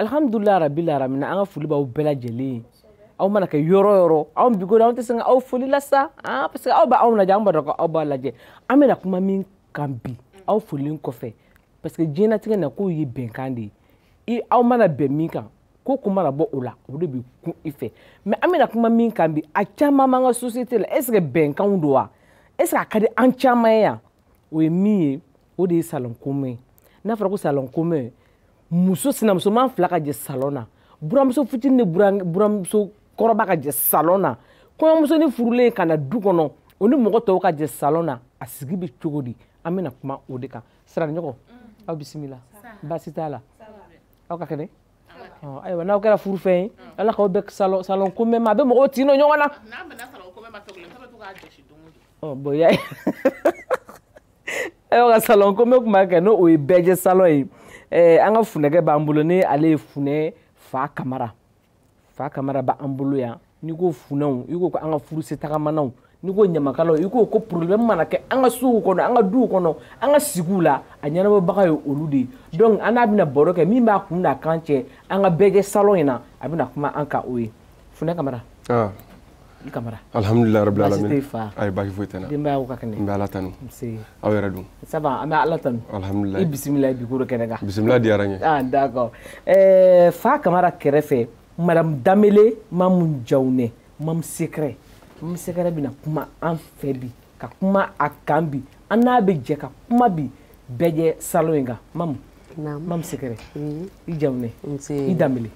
alhamdulila rabi laramina an ka foli b'aw bɛɛ lajɛlen ye aw mana kɛ yɔrɔ yɔrɔ aw bigo anw tɛ se ka aw foli la sa ah, parce que aw bɛ anw lajɛ an b'a dɔn ko aw b'a lajɛ an bɛna kuma min kan bi aw folilen kɔfɛ parce que diɲɛlatigɛ na k'o ye bɛnkan de ye i aw mana bɛn min kan ko kun mana bɔ o la o de bɛ kun i fɛ mɛ an bɛna kuma min kan bi a caman b'an ka sosiyete la ɛseke bɛnkanw don wa ɛseke a ka di an caman ye yan o ye min ye o de ye salɔn komen ye n'a fɔra ko salɔn komen muso sinamusoman fila ka jɛ salɔn na buramuso fitini ni buramuso kɔrɔba ka jɛ salɔn na kɔɲɔmuso ni furulen ka na du kɔnɔ o ni mɔgɔ tɔw ka jɛ salɔn na a sigi bɛ cogo di an bɛna kuma o de kan siraniɲɔgɔn aw bisimila baasi t'a la aw ka kɛnɛ ayiwa n'aw kɛra furu fɛn ye ala k'aw bɛ salon salon ko mɛma a bɛ mɔgɔw tin don ɲɔgɔn na bɔn y'a ye ayiwa ka salon ko mɛ tun b'a kɛ n'o o ye bɛɛ jɛ salon ye an ka funɛkɛ b'an bolo ni ale ye funɛ fa kamara fa kamara ba an bolo yan n'i ko funɛw i ko ko an ka furuse tagamanaw n'i ko ɲamakalaw i ko ko problème mana kɛ an ka sow kɔnɔ an ka duw kɔnɔ an ka sigiw la a ɲɛnabɔbaga ye olu de ye donc an n'a bɛna baro kɛ min b'a kun n'a kan cɛ an ka bɛɛ kɛ salon in na a bɛna kuma an ka o ye funɛ kamara ah. kamara alhamdulillah rabbil alamin baasi tɛ fa ayi baasi foyi tɛ na denbayaw ka kɛnɛ n bɛ ala tanu aw yɛrɛ dun ça va an bɛ ala tanu alhamdulillah i bisimila i bikoro kɛnɛ kan bisimila diyara n ye ah d'accord eh, fa kamara kɛrɛfɛ madame damele mamu jawune mamu secret mamu secret bɛna kuma an fɛ bi ka kuma a kan bi an n'a bɛ jɛ ka kuma bi bɛɛ jɛ salon in kan mamu mamu sekere mm-hmm. i jamu ne i danbele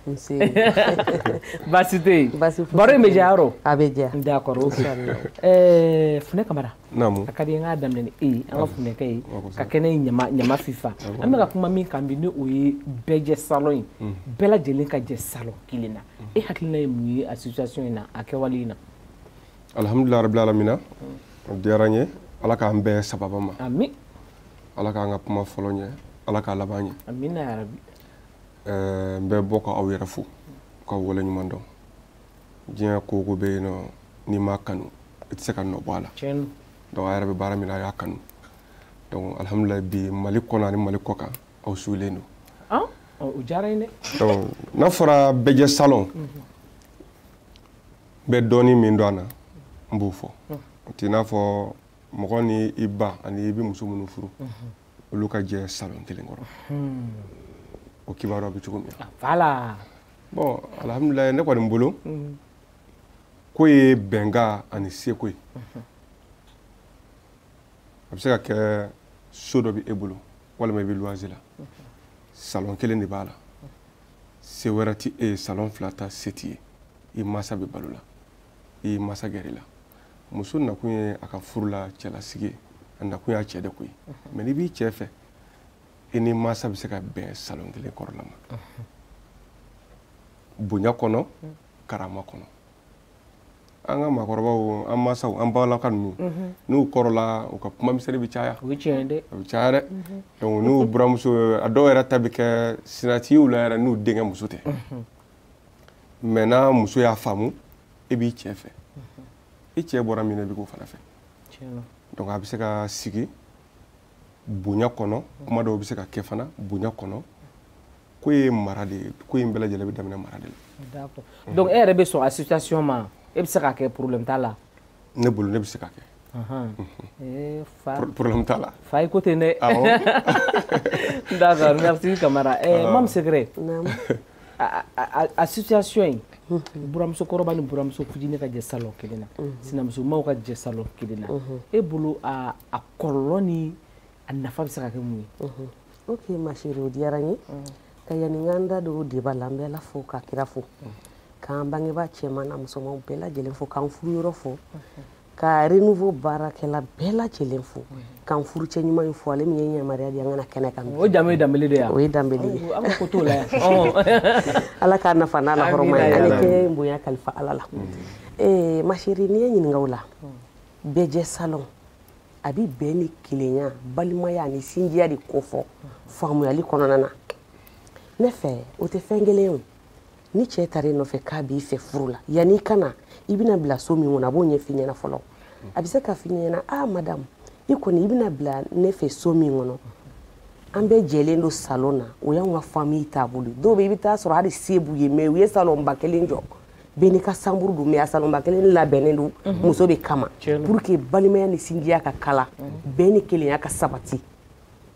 baasi tɛ yen baro in bɛ diya yɔrɔ a bɛ diya d'accord ok eh, funɛ kamara a ka di n k'a daminɛ ni e ye an ka funɛkɛ ye ka kɛnɛ ɲama ɲama fifa an bɛ ka kuma min kan bi ni o ye bɛɛ jɛ salon ye mm. bɛɛ lajɛlen ka jɛ salon kelen na mm. e hakilina ye mun ye a situation in na a kɛwale in na alhamdulillah rabbil alamin o diyara n ye ala k'an bɛɛ sababa ma amin ala k'an ka kuma fɔlɔ ɲɛ ala k'a laban ɲɛ amina ya rabi ɛɛ n bɛ bɔ ka aw yɛrɛ fo k'aw wale ɲuman dɔn diɲɛ ko ko bɛ yen nɔ n'i m'a kanu i tɛ se ka nɔ bɔ a la donc a yɛrɛ bɛ baara min na a y'a kanu donc alhamdulilayi bi mali kɔnɔ ani mali kɔ kan aw sulen don ah, o diyara n ye dɛ donc n'a fɔra bɛjɛ salon mhm. n bɛ dɔɔni min dɔn a na n b'o fɔ mm. o t'i n'a fɔ mɔgɔ ni i ba ani i bɛ muso minnu furu mm-hmm. olu ka jɛ salon kelen kɔrɔ mm. o kibaruya bɛ cogo min na ah, bɔn alihamudulilayi ne kɔni bolo mm. ko ye bɛnka ani seko ye mm-hmm. a bɛ se ka kɛ so dɔ bɛ e bolo walima i bɛ luwanze la mm-hmm. salon kelen de b'a la se wɛrɛ tɛ e ye salon fila ta se t'i ye i mansa bɛ balo la i mansa gɛrɛ la muso nakun ye a ka furu la cɛlasigi ye a nakun y'a cɛ de ko ye mɛ n'i b'i cɛ fɛ i ni mansa bɛ se ka bɛn salon kelen kɔrɔla ma bonya kɔnɔ karama kɔnɔ an ka maakɔrɔbaw an mansaw an balaka ninnu n'u kɔrɔla u ka kuma misɛnni bɛ caya o bɛ caya dɛ a bɛ caya dɛ donc n'u buramuso a dɔw yɛrɛ ta bɛ kɛ sinatigiw la yɛrɛ n'u denkɛ muso tɛ mɛ n'a muso y'a faamu e b'i cɛ fɛ i cɛ bɔra min na i bɛ k'o fana fɛ donc a bɛ se ka sigi bonya kɔnɔ kuma dɔw bɛ se ka kɛ fana bonya kɔnɔ ko ye mara de ye ko in bɛɛ lajɛlen bɛ daminɛ mara de la donc e yɛrɛ bɛ sɔn a situation ma e bɛ se ka kɛ problème t'a la ne bolo ne bɛ se ka kɛ Eh, fa problème t'a la fa i ko ten dɛ d'accord merci kamara eh, ah. mam secret a situation in buramuso kɔrɔba ni buramuso fitini ka jɛ salon kelen na mhm. sinamusomaw ka jɛ salon kelen na mhm. e bolo a kɔlɔlɔ ni a nafa bɛ se ka kɛ mun ye mhm. ok ma chérie o diyara n ye ka yanni ka n da don deba la n bɛ ala fo ka kira fo k'an bangebaa cɛman na musomanw bɛɛ lajɛlen fo k'an furu yɔrɔ fo ka renouveau baarakɛla bɛɛ lajɛlen fo k'an furu cɛ ɲuman in fo ale min ye yamaruya di an kana kɛnɛ kan o danbe danbele de yan o ye danbele ye an ko t'o la yan ala k'a nafa n'a la hɔrɔma ye ani kɛɲɛ in bonya kalifa ala la ma chérie n'i ye ɲininkaw la bɛɛ jɛ salon a bɛ bɛn ni kelenya balimaya ni sinjiya de kofɔ faamuyali kɔnɔna na ne fɛ o tɛ fɛn kelen ye ni cɛ taara e nɔfɛ k'a b'i fɛ furu la yanni i kana i bɛna bila so min kɔnɔ a b'o ɲɛf'i ɲɛna fɔlɔ a bɛ se k'a f'i ɲɛna a madamu i kɔni i bɛna bila ne fɛ so min kɔnɔ an bɛɛ jɛlen don salon na o y'anw ka famille taabolo ye dɔw bɛ i bɛ taa sɔrɔ hali se b'u ye mais u ye salonba kelen jɔ bɛɛ n'i ka sanburu don mais a salonba kelen labɛnnen don mhm. muso de kama pour que balimaya ni sinjiya ka kala mhm. bɛɛ ni kelenya ka sabati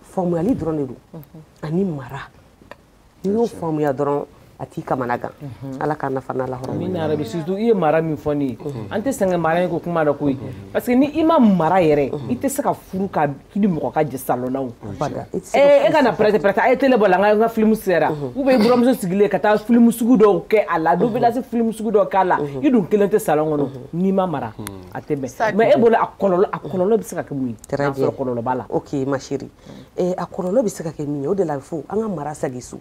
faamuyali dɔrɔn de don mhm. ani mara n'i y'o faamuya dɔrɔn a t'i kamana gan ala k'a nafa n'a lahɔrɔ min na rabi surtout i ye mara min fɔ nin ye an tɛ sɛgɛn mara in ko kuma dɔ koyi parce que ni i ma mara yɛrɛ i tɛ se ka furu ka k'i ni mɔgɔ ka jɛ salon na o e ka na pɛrɛtɛ pɛrɛtɛ a ye tele bɔ la n ka filimu sera u bɛ i buramuso sigilen ka taa filimu sugu dɔw kɛ a la dɔ bɛ lase filimu sugu dɔw k'a la i dun kelen tɛ salon kɔnɔ n'i ma mara a tɛ bɛn mɛ e bolo a kɔlɔlɔ a kɔlɔlɔ bɛ se ka kɛ mun ye k'a sɔrɔ kɔlɔlɔ b'a la ok ma chérie a kɔlɔlɔ bɛ se ka kɛ min ye o de la a bɛ fɔ an ka mara sagi so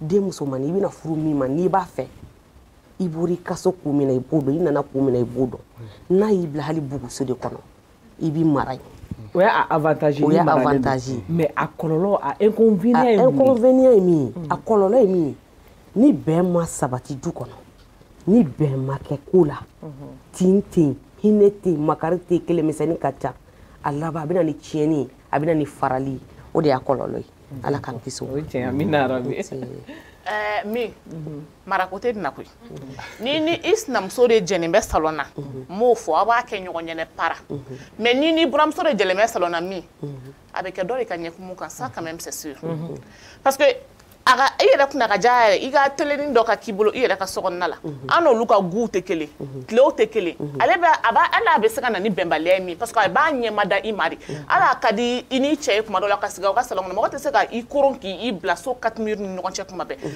den musomanni i bɛna furu min ma n'i b'a fɛ i bɔra i kaso kun min na i b'o dɔn i nana kun min na i b'o dɔn n'a y'i bila hali buguso de kɔnɔ i b'i mara yen o y'a avantage o y'a avantage mais a kɔlɔlɔ a inconvénient ye inconvénient ye min ye mm. a kɔlɔlɔ ye min ye ni bɛn ma sabati du kɔnɔ ni bɛn ma kɛ ko la mm-hmm. tin tɛ yen hinɛ tɛ yen makari tɛ yen kɛlɛmisɛnnin ka ca a laban a bɛ na ni tiɲɛni ye a bɛ na ni farali ye o de y'a kɔlɔlɔ ye mm-hmm. ala k'an kisi o ma. o ye tiɲɛ ye amina yarabi. ɛɛ min. mara ko tɛ na koyi ni ni i sinamuso de jɛnen bɛ salon na n b'o fɔ aw b'a kɛ ɲɔgɔn ɲɛnɛ para mɛ ni ni buramuso de jɛlen bɛ salon na min a bɛ kɛ dɔ de ka ɲɛkumu kan sa quand même c'est sûr parce que a ka i yɛrɛ kunna ka diya yɛrɛ i ka telenin dɔ ka k'i bolo i yɛrɛ ka so kɔnɔna la an n'olu ka guw tɛ kelen tilew tɛ kelen ale bɛ a b'a hali a bɛ se ka na ni bɛnbaliya ye min parce que a b'a ɲɛma da i ma de hali a ka di i n'i cɛ ye kuma dɔ la ka sigi aw ka salon kɔnɔ mɔgɔ tɛ se ka i koron k'i i bila so katimiri ni ɲɔgɔn cɛ kuma bɛɛ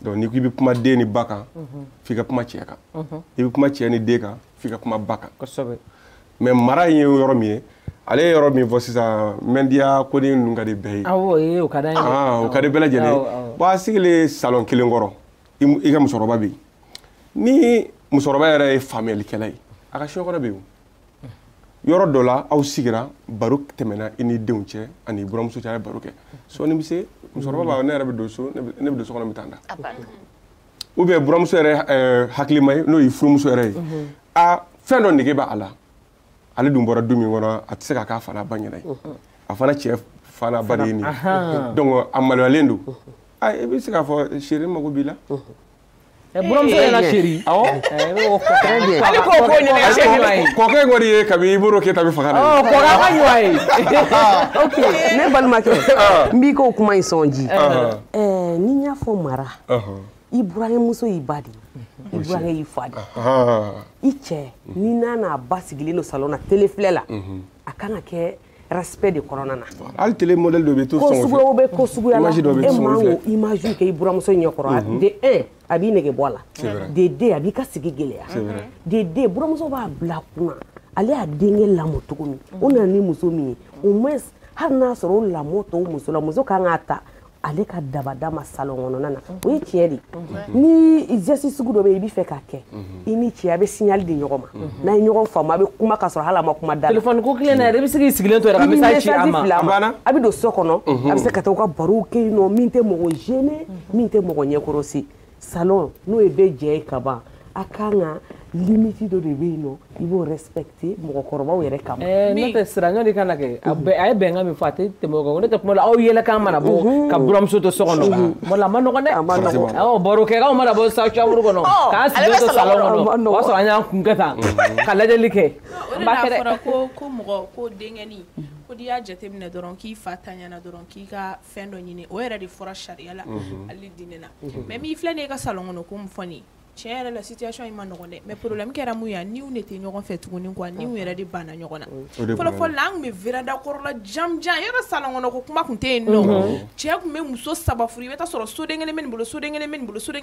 donc n'i ko i bɛ kuma den ni ba kan mhm. f'i ka kuma cɛ kan mhm. i bɛ kuma cɛ ni den kan f'i ka kuma ba kan kosɛbɛ mais mara in ye yɔrɔ min ye ale ye yɔrɔ min fɔ sisan mɛndiya koni ninnu ka di bɛɛ ye awɔ ee o ka d'an ye ah, o ka di bɛɛ lajɛlen ye bon a sigilen salon kelen kɔrɔ i ka musokɔrɔba bɛ yen ni musokɔrɔba yɛrɛ ye faamuyalikɛla ye a ka siyɔkɔrɔ bɛ yen yɔrɔ dɔ la aw sigira baro tɛmɛna i ni denw cɛ ani buramuso cɛ a ye baro kɛ sɔɔni bɛ se musokɔrɔba b'a ne yɛrɛ bɛ don so ne bɛ don so kɔnɔ bɛ taa n da ou bien buramuso yɛrɛ eh, hakilima ye n'o ye furumuso yɛrɛ ye mhm. a fɛn dɔ nege b'a la ale dun bɔra du min kɔnɔ a tɛ se ka k'a fana ba ɲɛna ye mhm. a fana cɛ fana ba de ye nin ye donc a maloyalen don mhm. a ah, i bɛ se k'a fɔ seri mago b'i la buramuso yɛrɛ seri awɔ très bien ale ko ko ɲinɛ ka seri ma ye kɔkɛ ko de ye kabi iboro keta bɛ faga na ɔ kɔkɛ a ka ɲɔ a ye ok ne balimakɛ n b'i k'o kuma in sɔn ji ɛɛ ni n y'a fɔ mara i burankɛ muso y'i ba de ye i burankɛ y'i fa de i cɛ ni n'a n'a ba sigilen don salon na telefilɛ la a kan ka kɛ respect de kɔnɔna na hali tele modèle dɔ bɛ to sɔngɔ fɛ ko suguyaw bɛ ko suguya la e man k'o image kɛ i buramuso ɲɛ kɔrɔ de un a b'i nege bɔ a la de deux a b'i ka sigi gɛlɛya de deux buramuso b'a bila kunna ale y'a denkɛ lamɔ cogo min o nana ni muso min ye au moins hali n'a sɔrɔ o lamɔ tɔw muso la muso kan k'a ta ale ka dabada ma salon kɔnɔna na o ye tiɲɛ de ni geste sugu dɔ bɛ yen i bɛ fɛ k'a kɛ i ni cɛ a bɛ signal di ɲɔgɔn ma n'a ye ɲɔgɔn faamu a bɛ kuma ka sɔrɔ hali a ma kuma da la telefɔni ko kelen na yɛrɛ i bɛ se k'i sigilen to yɛrɛ ka message ci a ma a banna a bɛ don so kɔnɔ a bɛ se ka taa u ka barow kɛ yen nɔ min tɛ mɔgɔ gêner min tɛ mɔgɔ ɲɛkɔrɔsi salon n'o ye bɛɛ jɛ ye ka ban a kan ka limiti dɔ de bɛ yen nɔ i b'o respecte mɔgɔkɔrɔbaw yɛrɛ kama eh, n'o tɛ siranya de ka na kɛ a ye bɛnkan min fɔ a tɛ tɛmɛ o kan ko ne tɛ kuma la aw yɛlɛkan mana bɔ mhm. ka buramuso to so kɔnɔ mhm. tuma la a ma nɔgɔn dɛ a ma nɔgɔn awɔ baro kɛ k'aw mana bɔ sa chambre kɔnɔ oh, k'an sigilen to salon kɔnɔ o b'a sɔrɔ an y'an kun kɛ tan mhm. ka lajɛli kɛ o de la a fɔra ko ko mɔgɔ ko denkɛni ko n'i y'a jateminɛ dɔrɔn k'i fa tanyana dɔrɔn k'i ka fɛn dɔ ɲini o yɛrɛ de fɔra sariya la mhm. hali diinɛ na mhm. mais min filɛ ne ka salon kɔnɔ ko mun fɔ nin tiɲɛ yɛrɛ la situation in ma nɔgɔn dɛ mais problème kɛra mun ya niw de tɛ ɲɔgɔn fɛ tuguni quoi niw yɛrɛ de banna ɲɔgɔn na fɔlɔ fɔlɔ la an tun bɛ verada kɔrɔla jamjan yɔrɔ salon kɔnɔ ko kuma tun tɛ yen nɔ cɛ tun bɛ muso saba furu i bɛ taa sɔrɔ soden kelen bɛ nin bolo soden kelen bɛ nin bolo soden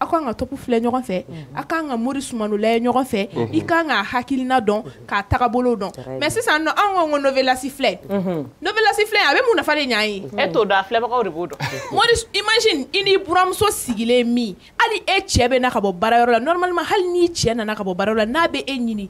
aw kan ka topu filɛ ɲɔgɔn fɛ aw kan ka mori sumanla ɲɔgɔn fɛ i kan ka hakiliina dɔn k'a taga bolo dɔn mɛ sisan anw ka ko nɔfɛlasi filɛ nfɛlasi filɛ a bɛ mun nafa de ɲɔgɔn ye e t'o dɔn filɛbagaw de b'o dɔn mori i ma i nii bmuso sigilen min hali e cɛ bɛ na ka bɔ baarayɔrɔ la nɔrɔmama hali n'i cɛ nana ka bɔ baara la n'a bɛ e ɲini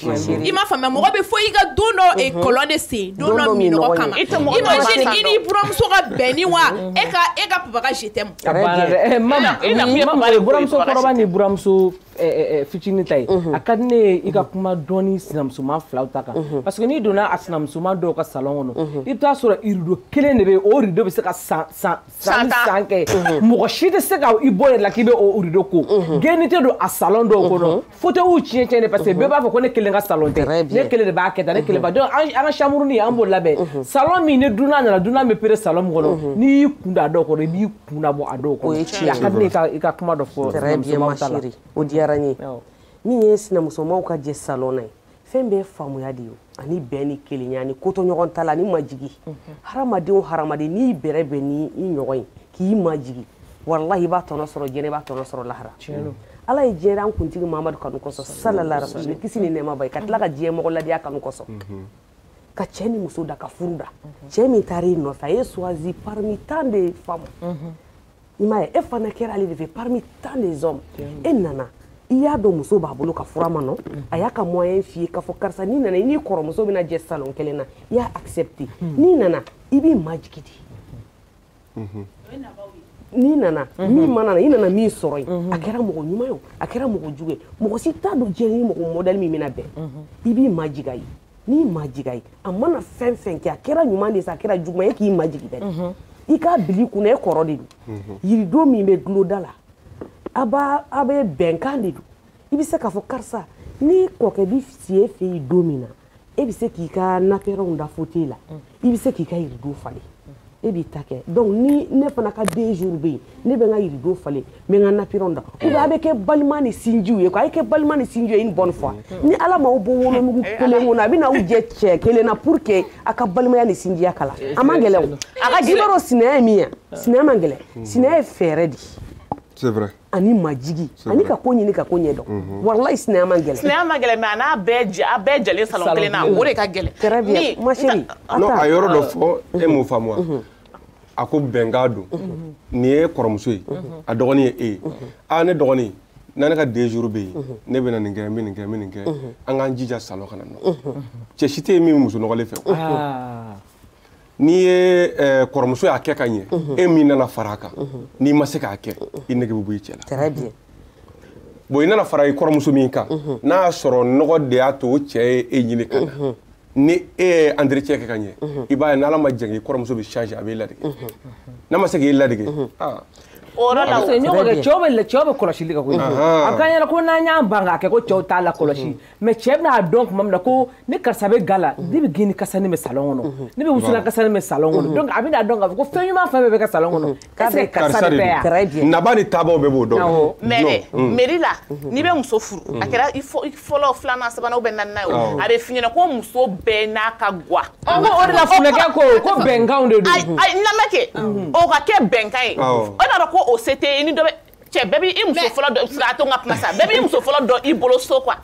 i m'a faamuya mɔgɔ bɛ fɔ i ka don dɔ eh, mhm. kɔlɔn de sen don dɔ minɔgɔ kama imagine i n'i buramuso ka bɛnni wa mhm. e ka e ka papa ka je t'aime eh, mama buramuso kɔrɔba ni buramuso eh, fitinin ta ye mhm. a ka di ne ye i ka kuma dɔɔni sinamusoman filaw ta kan parce que n'i donna a sinamusoman dɔw ka salon kɔnɔ i bɛ taa sɔrɔ rido kelen de bɛ yen o rido bɛ se ka san san san san kɛ mɔgɔ si tɛ se ka i bɔ yɛrɛ la k'i bɛ o rido ko geni tɛ don a salon dɔw kɔnɔ fotew tiɲɛ tiɲɛ de parce que bɛɛ b'a fɔ ko ne kelen ka salon tɛ ne kelen de b'a kɛ tan ne kelen ba donc an ka chambre ni an b'o labɛn salon min ni dunan nana dunan bɛ pere salon min kɔnɔ n'i y'i kun da a dɔw kɔnɔ i b'i kun da bɔ a dɔw kɔnɔ a ka di ne ka i ka kuma dɔ fɔ très bien ma chérie o diyara n ye min ye sinamusomaw ka jɛ salon na ye fɛn bɛɛ faamuya de ye ani bɛn ni kelenya ni koto ɲɔgɔn ta la ni majigi mhm. hadamadenw hadamaden n'i bɛrɛ bɛn ni i ɲɔgɔn ye k'i majigi walahi i b'a tɔnɔ sɔrɔ jɛnɛ i b'a tɔnɔ sɔrɔ lahara ala ye diɲɛ an kuntigi mamadu kanu kosɔn salala ni kisi ni nɛɛma ba ye ka tila ka diɲɛ mɔgɔ ladenya kanu kosɔn mhm. ka cɛɛ ni muso da ka furu da mhm. cɛɛ min taara i nɔfɛ a ye suwazi parmi tan de faamu i m'a ye e fana kɛra ale de fɛ parmi tant des hommes e nana i y'a dɔn muso b'a bolo ka fura ma nɔ a y'a ka moyen f'i ye k'a fɔ karisa n'i nana i n'i kɔrɔmuso bɛna jɛ salon kelen na i y'a accepter n'i nana i b'i majigi de n'i nana min ma nana i nana min sɔrɔ yen a kɛra mɔgɔ ɲuman ye o a kɛra mɔgɔ jugu ye mɔgɔ si t'a dɔn diɲɛ ni mɔgɔ modèle min bɛna bɛn i b'i majiga ye n'i ma jiga ye a mana fɛn fɛn kɛ a kɛra ɲuman de sa a kɛra juguman ye k'i ma jigi dɛ mhm. i k'a bili kunna e kɔrɔ de don mhm. yiridon min bɛ duloda la a b'a a bɛ bɛnkan de don i bɛ se k'a fɔ karisa ni kɔkɛ bi sie fɛ yen don min na e bɛ se k'i ka napɛrɛnw da fote la mhm. i bɛ se k'i ka yirido falen e b'i ta kɛ donc ni ne fana ka den jour bɛ yen ne bɛ n ka yirido falen n bɛ n ka napiron da ou bien a bɛ kɛ balima ni sinjiw ye quoi a ye kɛ balima ni sinjiw ye une bonne fois mm. ni ala m'aw bɔ wolonugu eh, kelen kɔnɔ a bɛ n'aw jɛ cɛ kelen na pour que a ka balimaya ni sinjiya kala eh, a man gɛlɛn o a ka gɛlɛn o sinaya ye min ye sinaya man gɛlɛn sinaya ye fɛɛrɛ de ye c'est vrai ani majigi ani ka ko ɲini ka ko ɲɛdɔn mhm. walayi sinaya man gɛlɛn sinaya man gɛlɛn mais a n'a bɛɛ a bɛɛ jɛlen salon kelen na o de ka gɛlɛn très bien ma chérie non a yɔrɔ dɔ fɔ e m'o faamu wa mhm. a ko bɛnkan don mhm. nin ye kɔrɔmuso ye a dɔgɔnin ye e ye a ne dɔgɔnin n'a ne ka deux jours bɛ yen ne bɛ na nin kɛ n bɛ nin kɛ n bɛ nin kɛ an k'an jija salon kana nɔ cɛ si tɛ yen min bɛ muso nɔgɔlen fɛ ah. n'i ye eh, kɔrɔmuso y'a kɛ ka ɲɛ mhm. e min nana fara a kan mhm. n'i ma se k'a kɛ mhm. i nege bɛ bɔ i cɛ la bon i nana fara i kɔrɔmuso min kan n'a y'a sɔrɔ nɔgɔ de y'a to o cɛ ye e ɲini ka na ni e ye entretien kɛ ka ɲɛ i b'a ye n'ala ma jɛngɛ i kɔrɔmuso bɛ change a b'i ladege n'a ma se k'i ladege ah. o yɔrɔ la ɲɔgɔn kɛ cɛw bɛ cɛw bɛ kɔlɔsili kɛ koyi a kan yɛrɛ ko n'an y'an ban k'a kɛ ko cɛw t'a la kɔlɔsi mɛ cɛ bɛna a dɔn tuma min na ko ni karisa bɛ ga la ne bɛ gini kasa ni bɛ salon kɔnɔ mhm. ne bɛ wusulan kasa ni bɛ salon kɔnɔ mhm. donc a bɛ n'a dɔn k'a fɔ ko fɛn ɲuman fɛn bɛɛ bɛ kɛ salon kɔnɔ k'a mhm. bɛ karisa de bɛ yan naba ni tabaw bɛɛ b'o dɔn mɛ meri la n'i bɛ muso furu a kɛra i fɔlɔ filanan sabanan bɛ naaninan ye a bɛ fi ɲɛna ko muso bɛɛ n'a ka gwa ɔ ko o de la funɛkɛ ko ko bɛnkanw de don ayi lamɛn kɛ o ka kɛ bɛnkan ye o nana ko o se tɛ ni dɔ bɛ cɛ bɛɛ bɛ i muso fɔlɔ dɔn sira a to n ka kuma sa bɛɛ bɛ i muso fɔlɔ dɔn i bolo so quoi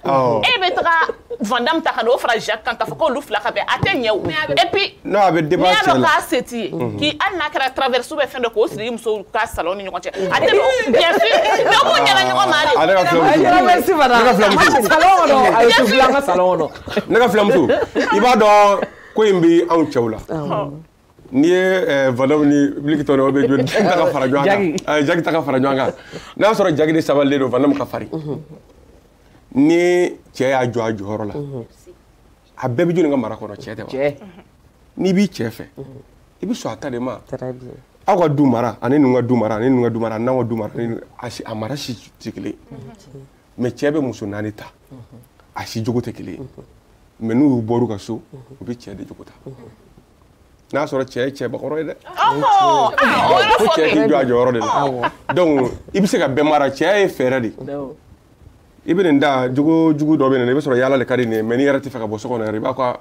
e bɛ taga vandam ta ka n'o fara jacques kan k'a fɔ k'olu fila ka bɛn a tɛ ɲɛ o et puis n'i y'a dɔn k'a se t'i ye k'i hali n'a kɛra traverse bɛ fɛn dɔ k'o siri i muso ka salon ni ɲɔgɔn cɛ a tɛ bien sûr dɔ b'u ɲɛna ɲɔgɔn ma de ale ka filamuso traverse fana ne ka filamuso salon kɔnɔ a ye filan ka salon kɔnɔ ne ka filamuso i b'a dɔn ko in bɛ anw cɛw la n'i ye eh, vadaw ni biliki tɔ dɔw bɛ joli jagi ta ka fara ɲɔgɔn kan eh, jagi ta ka fara ɲɔgɔn kan n'a y'a sɔrɔ jagi de sabalilen don vadamu ka farin mhm. ni cɛ y'a jɔ a jɔyɔrɔ la mhm. a bɛɛ bɛ joli ka mara kɔnɔ cɛ tɛ wa n'i b'i cɛ fɛ mhm. i bɛ sɔn a ta de ma aw ka du mara ani ninnu ka du mara ani ninnu ka du mara n'anw ka du mara a mara si tɛ kelen mɛ cɛ bɛ muso naani ta a si jogo tɛ kelen ye mɛ n'u y'u bɔr'u ka so u bɛ cɛ de jogo ta n'a sɔrɔ cɛ ye cɛbakɔrɔ ye dɛ ko cɛ k'i jɔ a jɔyɔrɔ de la donc i bɛ se ka bɛn mara cɛ ye fɛɛrɛ de i bɛ nin da jogo jugu dɔ bɛ nin na i bɛ sɔrɔ yaala de ka di nin ye mɛ n'i yɛrɛ tɛ fɛ ka bɔ so kɔnɔ yɛrɛ i b'a ka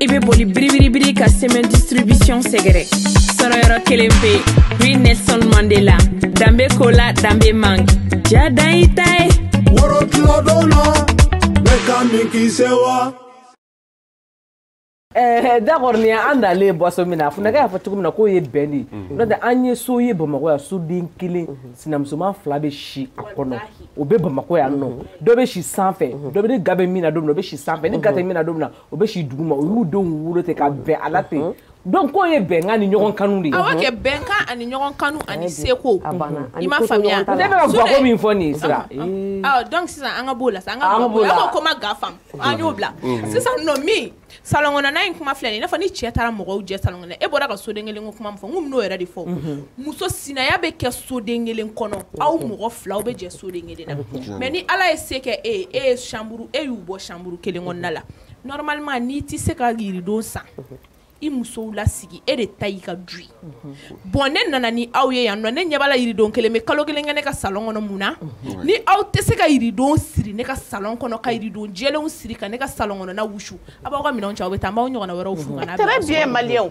i bɛ boli biribiribiri ka semaine distribution sɛgɛrɛ sɔrɔyɔrɔ kelen pe rue nelson mandela danbe kola danbe mang ja dan i ta ye woro tila dɔw la ne ka min k'i sewa eh, d'accord nin an dalen bɔso min na funakɛ y'a fɔ cogo min na k'o ye bɛn de ye mhm. n'o tɛ an ye so ye bamakɔ yan soden kelen mhm. sinamusoman fila bɛ si a kɔnɔ o bɛ bamakɔ yan nɔ mhm. dɔ bɛ si sanfɛ dɔ bɛ ni ga bɛ min na don min na o bɛ si sanfɛ ni ga tɛ min na don min na o bɛ si duguma o y'u denw wolo ten ka bɛn ala ten mhm. donc k'o ye bɛnkan ni ɲɔgɔn kanu de ye. awɔ kɛ bɛnkan ani ɲɔgɔn kanu ani seko. a banna i ma faamuya. ne bɛ ka guwako min fɔ nin ye sira. awɔ donc sisan an ka b'o la sisan an ka b'o la an ko ko ma ga faamu an y'o bila sisan nɔ min salɔnkɔnɔna in kuma filɛ nin ye i n'a fɔ ni cɛ taara mɔgɔw jɛ salɔnkɔnɔna e bɔra ka soden kelen ko kuma min fɔ n ko n'o yɛrɛ de fɔ muso sinaya bɛ kɛ soden kelen kɔnɔ aw mɔgɔ filaw bɛ jɛ soden kelen na mɛ ni ala ye se kɛ e ye e ye sanburu e y'u bɔ sanburu muru kelen kɔnɔna la normalement n'i tɛ se ka yiridon san i musow la sigi e de ta y'i ka du ye bon ne nana ni aw ye yan nɔ ne ɲɛ b'a la yiridon kelen bɛ kalo kelen kɛ ne ka salon kɔnɔ mun na ni aw tɛ se ka yiridon siri ne ka salon kɔnɔ ka yiridon jɛlenw siri ka ne ka salon kɔnɔna wusu a b'aw ka minɛnw cɛ aw bɛ taa n b'aw ɲɔgɔnna wɛrɛw fo ka na très bien maliyɛnw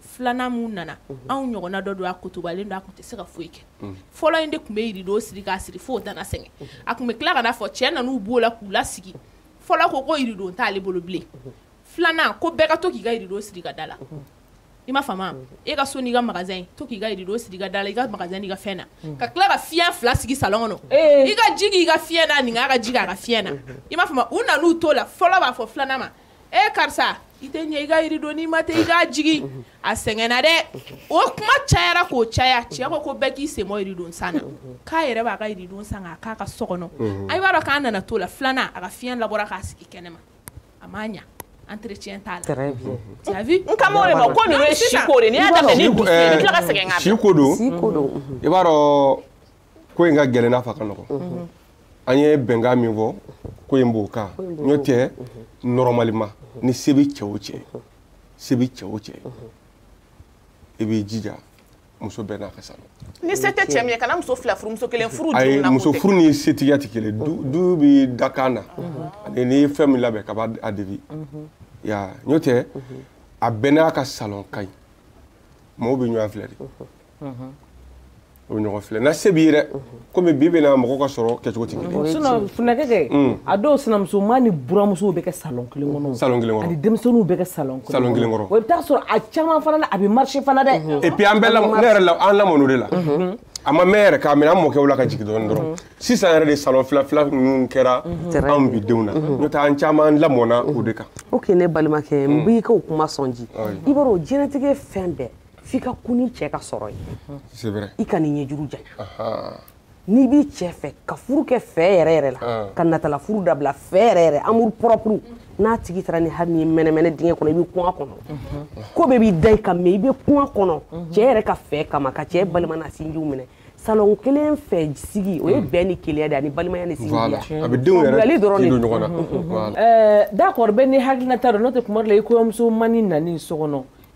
filanan minnu nana anw ɲɔgɔnna dɔ don a kutubalen don a tun tɛ se ka foyi kɛ fɔlɔ in de tun bɛ yirido siri k'a siri fo dana sɛgɛn a tun bɛ tila ka'a fɔ cɛ nan'u b'o la k'u la sigi fɔlɔ ko ko yirido t'ale bolo bilen filanan ko bɛɛ ka to k'i ka yirido siri ka da la i ma fa e ka so n'i ka mazɔn to k'i ka yirido siri ka da la i ka mazɔn i ka fɛn na ka tila ka fiɲɛyɛn fila sigi sa kɔnɔ i ka ji k'i ka fiɲɛ na nin ka ji a ka fiɲɛ na i ma fa u nan'u to la fɔlɔ b'a fɔ filanan ma e karisa i tɛ ɲɛ i ka yiri don n'i ma tɛ i k'a jigi a sɛgɛnna dɛ o kuma cayara k'o caya cɛ ko ko bɛɛ k'i senbɔ yiridon san na k'a yɛrɛ b'a ka yiridon san k'a k'a ka so kɔnɔ a b'a dɔn k'a nana to la filanan a ka fiɲɛ labɔra k'a sigi kɛnɛma a m'a ɲa entretien t'a la très bien tu as vu n ka m'o de ma ko ninnu ye si ko de n'i y'a daminɛ ni gosi ye i bɛ tila ka sɛgɛn ka si ko don i b'a dɔn ko in ka gɛlɛn n'a fa ka nɔgɔ mhm. an ye bɛnkan min fɔ ko in b'o kan n'o tɛ mhm. nɔrɔmalima ni se bɛ cɛ o cɛ mhm. se bɛ cɛ o cɛ i b'i jija muso bɛɛ n'a ka sanu. ni se tɛ cɛ min ye kana muso fila furu muso kelen furu juru na muso furu ni setigiya tɛ kelen du du bɛ dakan na ani n'i ye fɛn min labɛn kaba a debi ya n'o tɛ a bɛɛ n'a ka salon ka ɲi mɔgɔw bɛ ɲɔgɔn filɛ de. o ɲɔgɔn filɛ na se b'i yɛrɛ komi bi bɛna mɔgɔ ka sɔrɔ kɛcogo tɛ kelen funakɛ kɛ mm. a dɔw sinamusoman ni buramusow bɛ kɛ salon kelen kɔnɔ salon kelen kɔnɔ ani denmisɛnninw bɛ kɛ salon salon kelen kɔnɔ o bɛ taa sɔrɔ a caman fana na a bɛ marché fana dɛ mm-hmm. et puis an bɛɛ la ne yɛrɛ la an lamɔna o de la mm-hmm. a ma mɛn yɛrɛ k'a minɛ an mɔkɛw la ka jigin dɔɔnin dɔrɔn mm-hmm. sisan yɛrɛ de salon fila fila ninnu kɛra anw bi denw na n'o tɛ an caman lamɔna o de kan ok ne balimakɛ n mm. b'i ka o kuma sɔnji i b'a dɔn diɲɛlatigɛ fɛn bɛɛ f'i ka kun ni cɛ ka sɔrɔ ye c'est vrai i ka nin ɲɛjugu janya n'i b'i cɛ fɛ ka furu kɛ fɛ yɛrɛ yɛrɛ la ah. ka natala furu dabila fɛ yɛrɛ yɛrɛ amour propre n'a tigi taara ni hali ni mɛnɛmɛnɛ dingɛ kɔnɔ i bɛ kun a kɔnɔ mhm. ko bɛɛ b'i da i kan mɛ i bɛ kun a kɔnɔ mhm. cɛ yɛrɛ ka fɛ kama ka cɛ balima n'a sinjiw minɛ salon kelen fɛ sigi o ye mm. bɛn ni keleya de ani balimaya ni sinjiya a bɛ denw yɛrɛ dɔrɔn de ɲɔgɔn na mm-hmm. mm-hmm. d'accord bɛɛ ni hakilinata don n'o tɛ kuma dɔ la i kɔɲɔmuso mani nani so kɔnɔ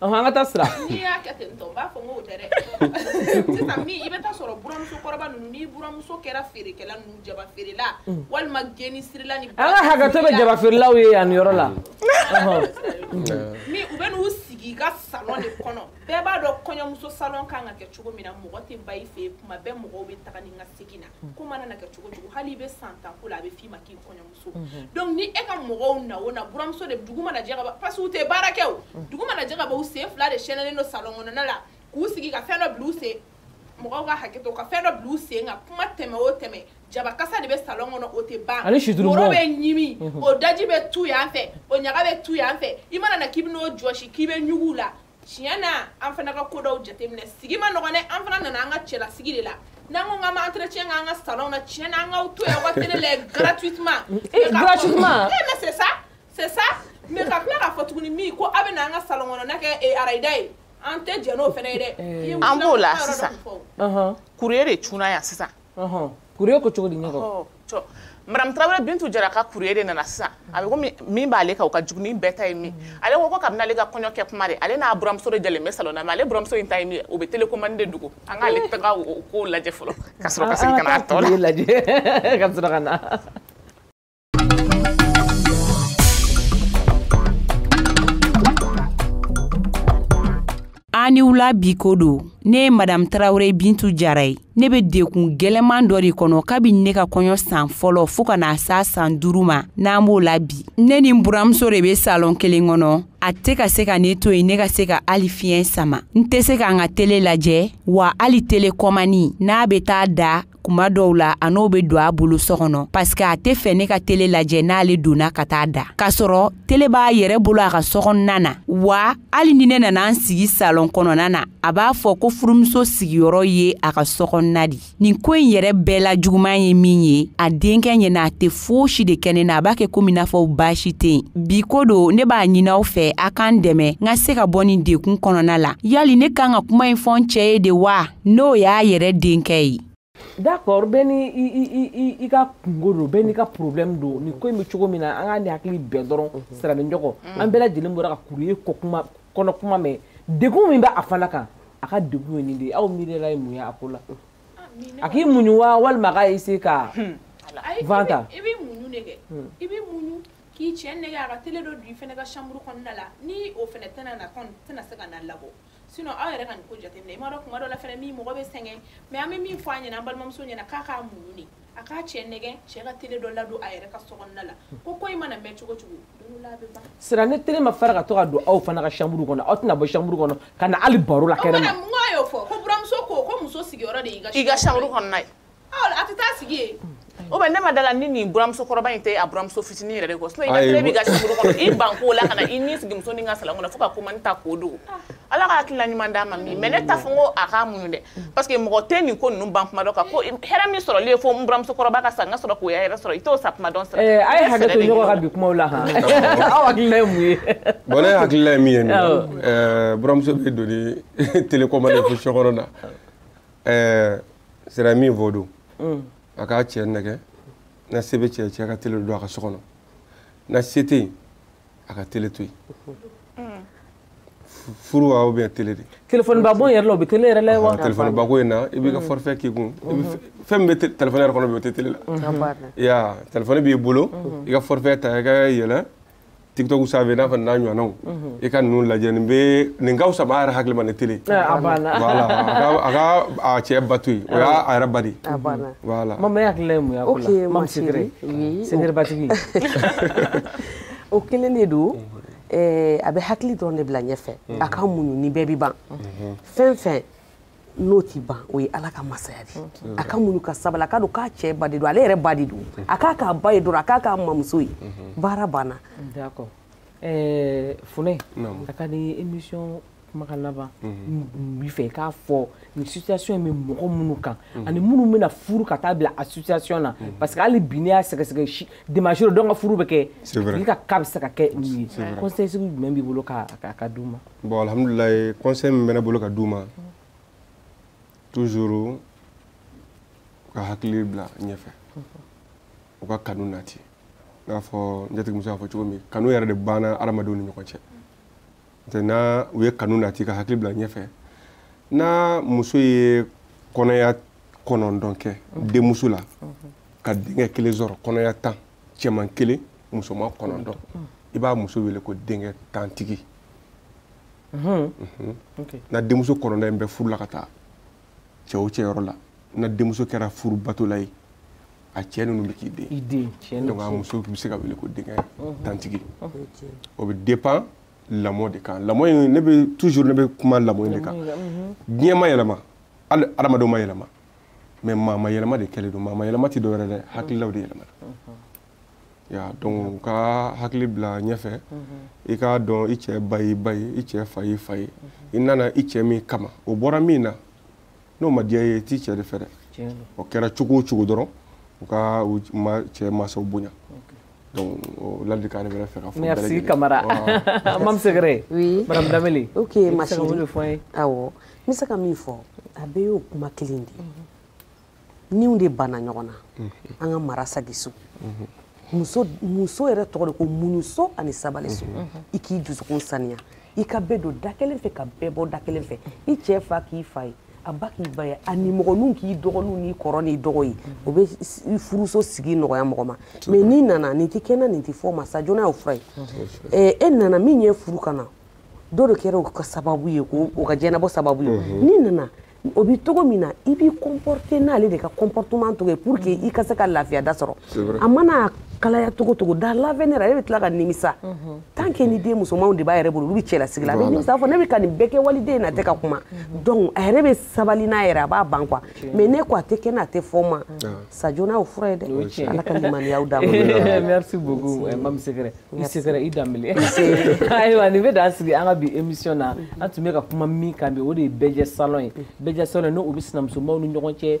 ɔhɔn an ka taa sira. n'i y'a kɛ ten tɔ n b'a fɔ n k'o tɛ dɛ sisan min i bɛ taa sɔrɔ buramuso kɔrɔba ninnu ni buramuso kɛra feerekɛla ninnu jaba feerela mm. walima geni sirila ni. an ka hakɛto bɛ jaba feerelaw ye yan nin yɔrɔ la. min u bɛ n'u sigi i ka salon de kɔnɔ bɛɛ b'a dɔn kɔɲɔmuso salon kan ka kɛ cogo min na mɔgɔ tɛ ba i fɛ yen kuma bɛɛ mɔgɔw bɛ taga ni ka segin na mm. ko mana na kɛ cogo cogo hali i bɛ san tan ko la a bɛ f'i ma k'i kɔɲɔmuso. Mhm. donc ni e ka mɔgɔw na o na buramuso de dugu mana jɛ ka ban parce que u tɛ baara kɛ o mhm. dugu mana jɛ ka ban u sen fila de sɛnɛnen don salon kɔnɔna la k'u sigi ka fɛn dɔ bila u sen mɔgɔw ka hakɛ to ka fɛn dɔ bila u sen kan kuma tɛmɛ o tɛmɛ jabakasa de bɛ salon kɔnɔ o tɛ ban woro bɛ ɲimi mhm. o daji bɛ tu yan fɛ o ɲaga bɛ tu yan fɛ i mana na k'i bɛ n'o jɔsi k'i bɛ ɲugu la tiɲɛ na an fana ka ko dɔw jateminɛ sigi ma nɔgɔn dɛ an fana nana an ka cɛlasigi de la n'an ko k'an bɛ entretien k'an ka salon na tiɲɛ na an k'aw to yan aw ka tele lajɛ gratuitement eh, gratuitement eh mais c'est ça c'est ça mais ka tila k'a fɔ tuguni min ko aw bɛ na an ka salon kɔnɔna kɛ eh, arayida ye an tɛ jɛn n'o fana ye dɛ eh. an b'o la sisan kure de cunna yan sisan ɔhɔn kure ko cogo di ɲɛgɔn ɔhɔn cɔ madame tarawele bintu jara ka kure de nana sisan a bɛ ko min b'ale kan o ka jugu ni bɛɛ ta ye min ale ko ko kabini ale ka kɔɲɔ kɛ kuma de ale n'a buramuso de jalen bɛ salon na mɛ ale buramuso in ta ye min ye o bɛ telekomani de dogo an k'ale taga o ko lajɛ fɔlɔ ka sɔrɔ ka segin ka na a tɔ la ka sɔrɔ ka na a ni wula bi ko don ne ye madamu tarawele bintu jara ye ne bɛ dekun gɛlɛman dɔ de kɔnɔ kabini ne ka kɔɲɔ san fɔlɔ fɔɔ ka na sa san duuru ma n'an b'o la bi ne ni n buramuso de bɛ salɔn kelen kɔnɔ a tɛ ka se ka ne to yen ne ka se ka hali fiɲɛ sama n tɛ se ka n ka tele lajɛ wa hali tele kɔmani n'a bɛ taa da kuma dɔw la a n'o bɛ don a bolo so kɔnɔ paske a tɛ fɛ ne ka tele lajɛ n'ale donna ka taa da k'a sɔrɔ tele b'a yɛrɛ bolo a ka sokɔnɔna na wa hali ni ne nana an sigi salɔn kɔnɔna na a b'a fɔ ko furumuso sigiyɔrɔ ye a ka sokɔnɔna di nin ko in yɛrɛ bɛɛ la juguman ye min ye a denkɛ ɲɛna a tɛ fosi de kɛ ne na a b'a kɛ komi n'a fɔ baasi tɛ yen bi ko don ne b'a ɲini aw fɛ a k'an dɛmɛ n ka se ka bɔ nin dekun kɔnɔna la yali ne kan ka kuma in fɔ n cɛ ye de wa n'o y'a yɛrɛ denkɛ ye da kɔrɔ bɛ i ka kungo don bɛɛ n'i ka porobilɛlen don ni ko in bɛ cogo min na an ka ni hakili bɛn dɔrɔn sira ni ɲɔgɔn an bɛɛ lajɛlen bɔra ka kuru ye kɔ kɔnɔ kuma mɛn de min bɛ a fana kan a ka de ye nin de aw mi ye mun ye a ko la a k'i muɲ wa walima k' se ka tan k'i cɛ sinon aw yɛrɛ ka nin ko jateminɛ i m'a dɔn kuma dɔ la fɛnɛ min mɔgɔ bɛ sɛgɛn mɛ an bɛ min fɔ a ɲɛna an balimamuso ɲɛna k'a k'a muɲu de a k'a cɛ nɛgɛn cɛ ka tele dɔ ladon a yɛrɛ ka sokɔnɔna la ko ko i mana mɛn cogo cogo don la a bɛ ban sira ni tele ma fara ka to ka don aw fana ka chambre kɔnɔ aw tɛna bɔ chambre kɔnɔ ka na hali baro la kɛnɛ ma n ko a y'o fɔ ko buramuso ko ko muso sigiyɔrɔ de y'i ka chambre kɔnɔna ye a tɛ taa sigi yen o bɛ ne ma dala ni nin buramusokɔrɔba in tɛ a buramuso fitinin yɛrɛ de kɔ sinon i ka tile b'i ka siburu kɔnɔ i ban k'o la ka na i ni sigimuso ni ka salon kɔnɔ fo ka komani ta k'o dogo ala ka hakilila ɲuman d'a ma min mais ne ta fɔ n ko a k'a muɲu dɛ parce que mɔgɔ tɛ nin ko ninnu ban kuma dɔ kan ko hɛrɛ min sɔrɔli ye fo n buramusokɔrɔba ka sa n ka sɔrɔ k'o yɛrɛ sɔrɔ i t'o sa kuma dɔn sira eh, a ye hakɛ to ɲɔgɔn ka bi kumaw la han aw hakilila ye mun ye bon ne hakilila ye min ye nin eh, buramuso bɛ doni telecommande fo sokɔnɔ na ɛɛ sira min fɔ don mm. a k'a cɛ nɛgɛ na se bɛ cɛ cɛ ka tele don a ka so kɔnɔ na se tɛ yen a ka tele to yen mm. furu wa ubiyɛn tele de telefɔni ba bon yɛrɛ la o bɛ tele yɛrɛ la ye wa telefɔni ba ko in na i b'i ka mm. forfait k'i kun mm-hmm. fɛn min bɛ telefɔni yɛrɛ kɔnɔ bi o tɛ tele la i y'a telefɔni b'i bolo mm-hmm. i ka forfait ta i ka yɛlɛ tiktok sanfɛ n'a fɔ n'a ɲɔgɔnnaw i ka ninnu lajɛ nin bɛ nin ka fisa maa yɛrɛ hakili ma ni tele wala a ka a cɛ ba to yen o y'a a yɛrɛ ba de wala mama hakilila ye mun y'a ko la mamu sekere sekere batigi o kelen de don a bɛ hakili dɔrɔn de bila ɲɛfɛ a ka muɲu ni bɛɛ bɛ ban fɛn fɛn n'o t'i ban o ye ala ka masaya de ye a ka munu ka sabali a ka don k'a cɛ ba de don ale yɛrɛ ba de don a k'a k'a ba ye dɔrɔn a k'a k'a mamuso ye baara banna d'accord eh, funɛ a ka di émission kumakan laban n b'i fɛ i k'a fɔ nin situation in bɛ mɔgɔ minnu kan ani minnu bɛna furu ka taa bila a situation na parce que hali bi ne y'a sɛgɛsɛgɛ dimanche don dɔ n ka furu bɛ kɛ i ka cas bɛ se ka kɛ nin ye conseil sugu jumɛn b'i bolo ka ka d'u ma bon alhamdulilayi conseil min bɛ ne bolo ka d'u ma toujours ka hakili bila ɲɛfɛ u ka kanu nati i n'a fɔ n jatigimuso y'a fɔ cogo min kanu yɛrɛ de banna adamadenw ni ɲɔgɔn cɛ n'o n'a u ye kanu nati ka hakili bila ɲɛfɛ n'a muso ye kɔnɔya kɔnɔntɔn kɛ denmuso la ka denkɛ kelen sɔrɔ kɔnɔya tan cɛman kelen musoman kɔnɔntɔn i b'a muso wele ko denkɛ tantigi mhm. Mhm. na denmuso kɔnɔntɔn in bɛ furu la ka taa cɛ o cɛ yɔrɔ la na denmuso kɛra furu batola ye a cɛ ninnu bɛ k'i den donc a muso bɛ se ka wele ko denkɛ mhm. tantigi o bɛ dépend lamɔ de kan lamɔ in ne bɛ toujours ne bɛ kuma lamɔ in de kan diɲɛ ma yɛlɛma hali adamadenw ma yɛlɛma mɛ maama yɛlɛma de kɛlen don maama yɛlɛma tɛ dɔwɛrɛ dɛ hakililaw de yɛlɛmana ya donc ka hakili bila ɲɛfɛ i k'a dɔn i cɛ ba y'i ba ye i cɛ fa y'i fa ye i nana i cɛ min kama o bɔra min na n'o ma diya ye t'i cɛ de fɛ dɛ o kɛra cogo o cogo dɔrɔn u ka cɛ mansaw bonya Donc, oh, là, du carré, je faire Merci, Camara. Mme Segré. Oui. Mme Dameli. Ok, ma chérie. Ah, ouais. Mais ça, comme il faut, a bɛ y'o kuma kelen de ye niw de banna ɲɔgɔn na an ka mara sagiso muso muso yɛrɛ tɔgɔ de ko muɲuso ani sabaliso i k'i dusukun saniya i ka bɛɛ don da kelen fɛ ka bɛɛ bɔ da kelen fɛ i cɛ fa k'i fa ye a ba k'i ba ye a nimɔgɔninw k'i dɔgɔninw n'i kɔrɔ n'i dɔgɔ ye o bɛ furuso sigi nɔgɔya mɔgɔ ma mɛ n'i nana nin tɛ kɛnɛ nin tɛ fɔ ma sa jɔnna y'o fura ye eh, e nana min ye furu ka na dɔ de kɛra o ka sababu ye o ka jɛnɛbɔ sababu ye mhm. n'i nana o bɛ cogo min na i b'i comporter n'ale de ka comportement tɔgɔ ye pour que i ka se ka lafiya da sɔrɔ a mana kalaya cogo cogo da lavɛnɛ e bɛ tila ka nimisa mhm. tant que ni den musomanw de b'a yɛrɛ bolo olu bɛ cɛlasigi la a bɛ nimisa fɔ ne bɛ ka nin bɛɛ kɛ waliden in na tɛ ka kuma donc a yɛrɛ bɛ sabali n'a yɛrɛ a b'a ban quoi mais ne ko a tɛ kɛ n'a tɛ fɔ ma sa joona o fura ye dɛ ala ka limaniyaw d'a ma merci beaucoup eh, mami sekɛrɛ i sekɛrɛ i danbele ayiwa nin bɛ dan sigi an ka bi émission na an tun bɛ ka kuma min kan bi o de ye bɛɛjɛ salon ye bɛɛjɛ salon n'o o bɛ sinamusomaw ni ɲɔgɔn cɛ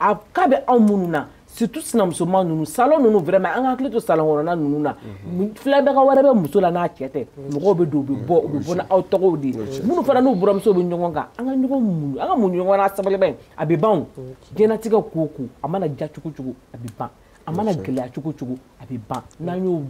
a ka bɛ anw minnu na surtout sinamusoman ninnu salon ninnu vraiment an ka hakili to salon kɔnɔna ninnu na mhm. filɛbaga wɛrɛ bɛ muso la n'a cɛ tɛ mhm. mɔgɔw bɛ don u bɛ bɔ u bɛ bɔ ni aw tɔgɔw de ye minnu fana n'u buramuso bɛ ɲɔgɔn kan an ka ɲɔgɔn mun an ka mun ɲɔgɔn na sabaliba in a bɛ ban o diɲɛnatigɛ ko o ko a mana diya cogo cogo a bɛ ban a mana gɛlɛya cogo cogo a bɛ ban n'an y'o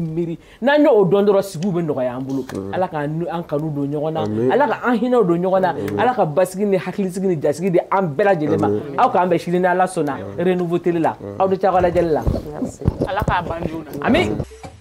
miiri n'an y'o dɔn dɔrɔn sigiw bɛ nɔgɔya an bolo ala ka an kanu don ɲɔgɔn na ala ka an hinɛw don ɲɔgɔn na ala ka basigi ni hakilisigi ni jasigi di an bɛɛ lajɛlen ma aw k'an bɛ sini ni ala sɔnna renouveau tele la aw ni cakɔ lajɛli la ala k'a ban joona amin